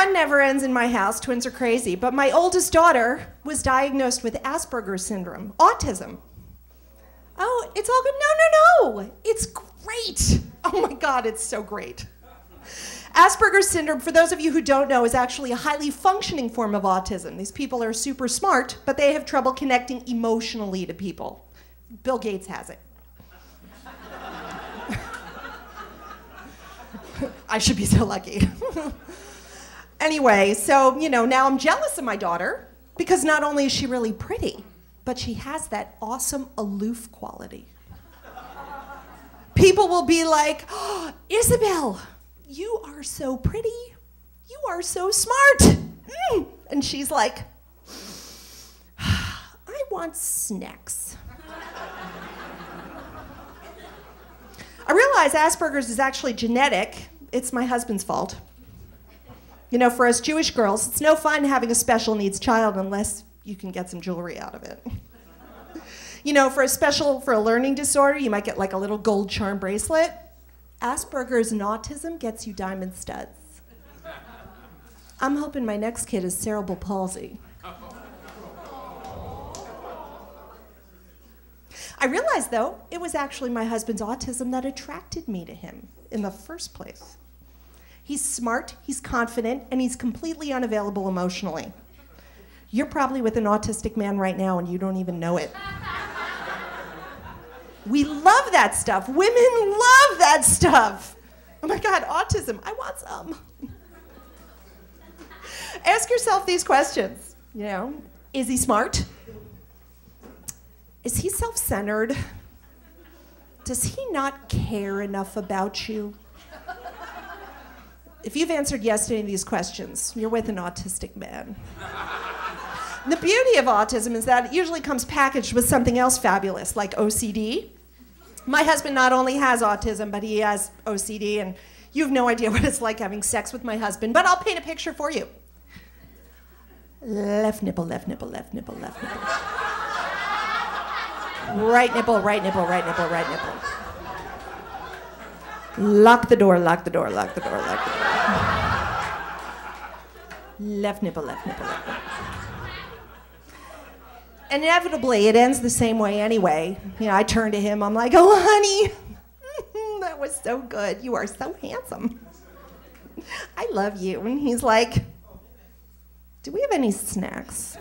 fun never ends in my house. Twins are crazy. But my oldest daughter was diagnosed with Asperger's syndrome, autism. Oh, it's all good. No, no, no. It's great. Oh my God, it's so great. Asperger's syndrome, for those of you who don't know, is actually a highly functioning form of autism. These people are super smart, but they have trouble connecting emotionally to people. Bill Gates has it. I should be so lucky. anyway, so, you know, now I'm jealous of my daughter because not only is she really pretty, but she has that awesome aloof quality. People will be like, oh, Isabel, you are so pretty. You are so smart. Mm. And she's like, I want snacks. I realize Asperger's is actually genetic. It's my husband's fault. You know, for us Jewish girls, it's no fun having a special needs child unless you can get some jewelry out of it. you know, for a special, for a learning disorder, you might get like a little gold charm bracelet. Asperger's and autism gets you diamond studs. I'm hoping my next kid is cerebral palsy. I realized, though, it was actually my husband's autism that attracted me to him in the first place. He's smart, he's confident, and he's completely unavailable emotionally. You're probably with an autistic man right now and you don't even know it. we love that stuff. Women love that stuff. Oh my God, autism, I want some. Ask yourself these questions. You know, is he smart? Is he self centered? Does he not care enough about you? If you've answered yes to any of these questions, you're with an autistic man. the beauty of autism is that it usually comes packaged with something else fabulous, like OCD. My husband not only has autism, but he has OCD, and you have no idea what it's like having sex with my husband, but I'll paint a picture for you. Left nipple, left nipple, left nipple, left nipple. Right nipple, right nipple, right nipple, right nipple. Lock the door, lock the door, lock the door, lock the door. Left nipple, left nipple, left nipple. Inevitably, it ends the same way anyway. You know, I turn to him, I'm like, oh, honey, that was so good. You are so handsome. I love you. And he's like, do we have any snacks?